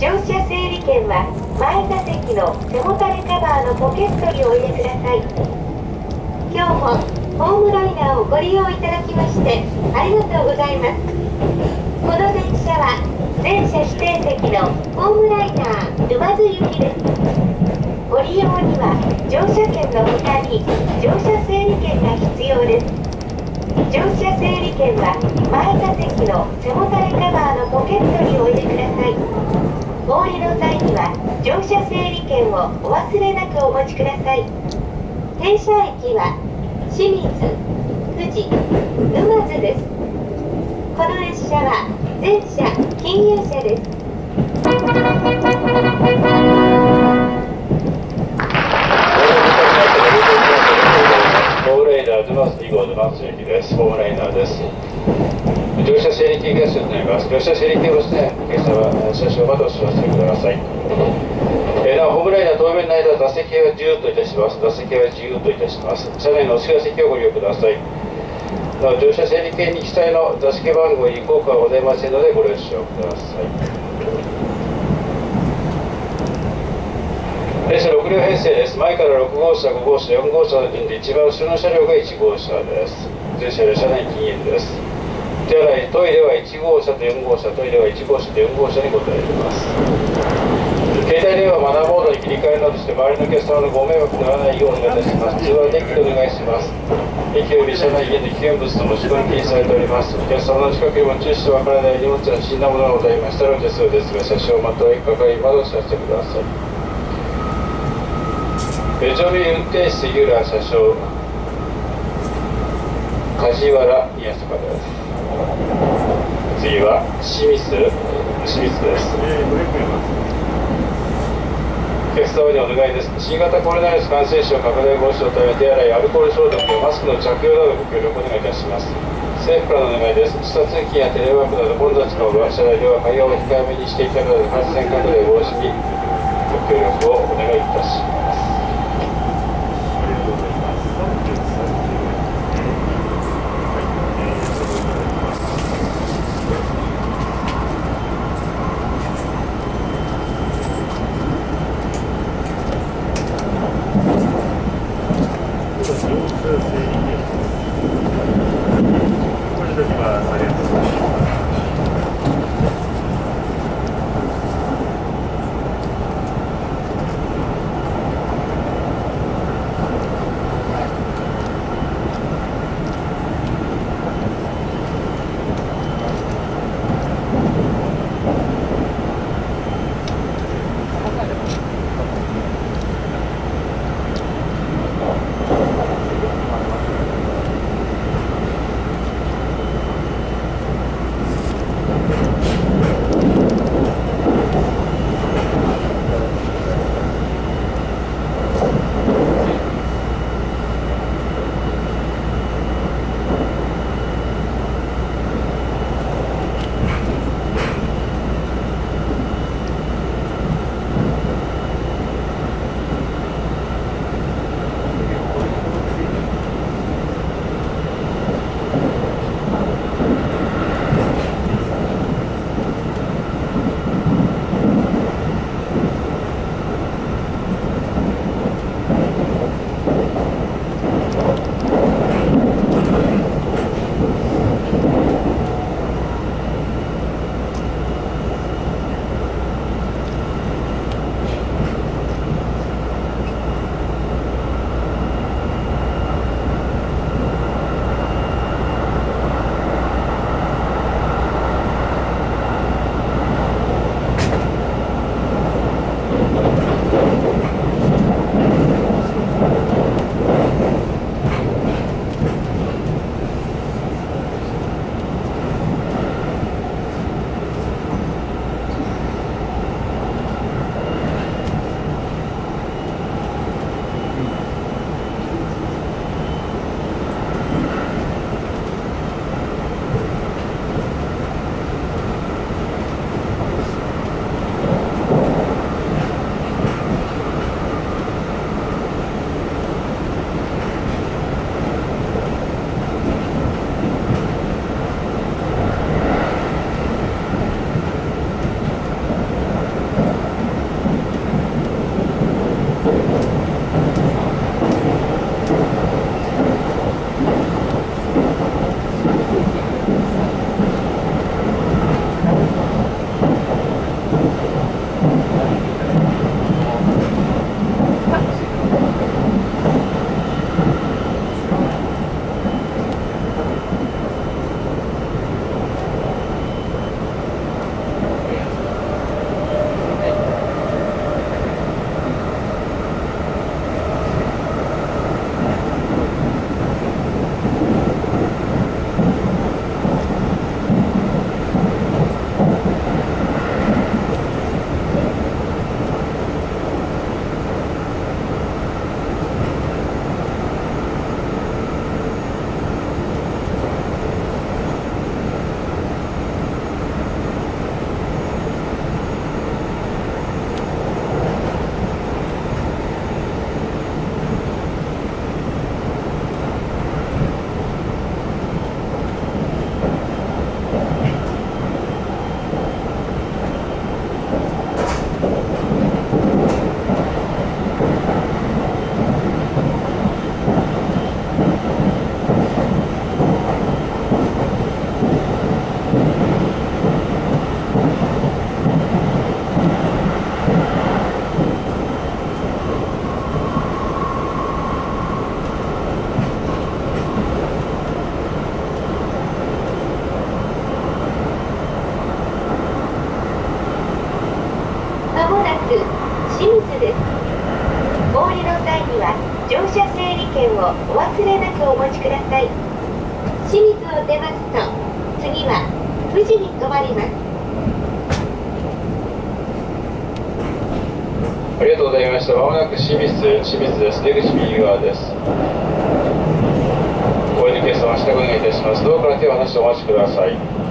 乗車整理券は前座席の背もたれカバーのポケットにお入れください。今日もホームライナーをご利用いただきましてありがとうございます。この電車は全車指定席のホームライナー沼津行きです。ご利用には乗車券の他に乗車整理券が必要です。乗車整理券は前座席の背もたれカバーのポケットにお入れください。お降りの際には乗車整理券をお忘れなくお持ちください停車駅は清水富士沼津ですこの列車は全車禁煙車ですホームライナーズバス2号のバス駅です。ホームライナーです。乗車整理券が必要になります。乗車整理券をして、お客様、車掌までお知らせください。えーなお、ホームライナー当面の間、座席は自由といたします。座席は自由といたします。車内のお好きな席をご利用ください。なお、乗車整理券に記載の座席番号に効果はございませんので、ご了承ください。電車6両編成です。前から6号車、5号車、4号車の順で一番後ろの車両が1号車です。全車両車内禁煙です。手洗い、トイレは1号車と4号車、トイレは1号車と4号車にございます。携帯電話マナーモードに切り替えるなどして周りのお客様のご迷惑にならないようお願いいたします。通話電気でお願いします。駅及び車内家で危険物ともし込み禁止されております。お客様の近くにも注意してわからない荷物や不審なものがございましたらお手数ですが、車掌または駅係までお知らせください。え乗務員運転士杉浦車掌梶原宮坂です。次は清水清水です。お客様にお願いです。新型コロナウイルス感染症拡大防止のため手洗いアルコール消毒やマスクの着用などご協力お願いいたします。政府からのお願いです。視察通勤やテレワークなど混雑の車内では会話を控えめにしていただく感染拡大防止にご協力をお願いいたします。く清水、清水です。出口右側です。ご入決様、支度お願いいたします。ドアから手を離してお待ちください。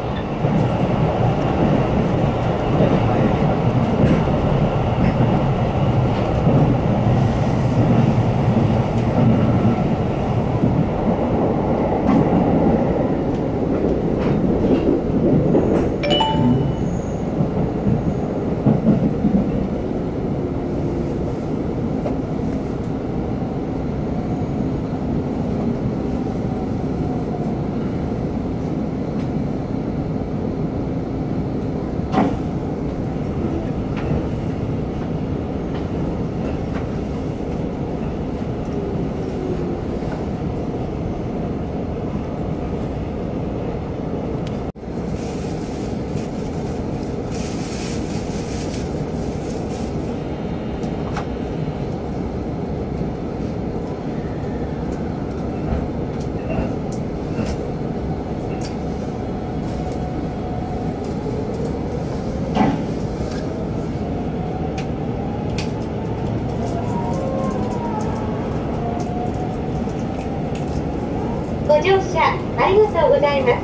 乗車ありがとうございます。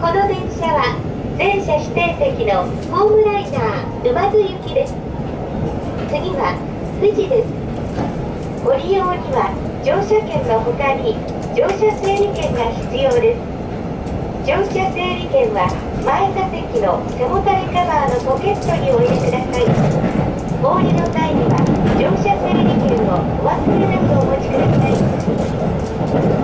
この電車は全車指定席のホームライナー沼津行きです。次は富士です。ご利用には乗車券の他に乗車整理券が必要です。乗車整理券は前座席の背もたれカバーのポケットにお入れください。お降りの際には乗車整理券をお忘れなくお持ちください。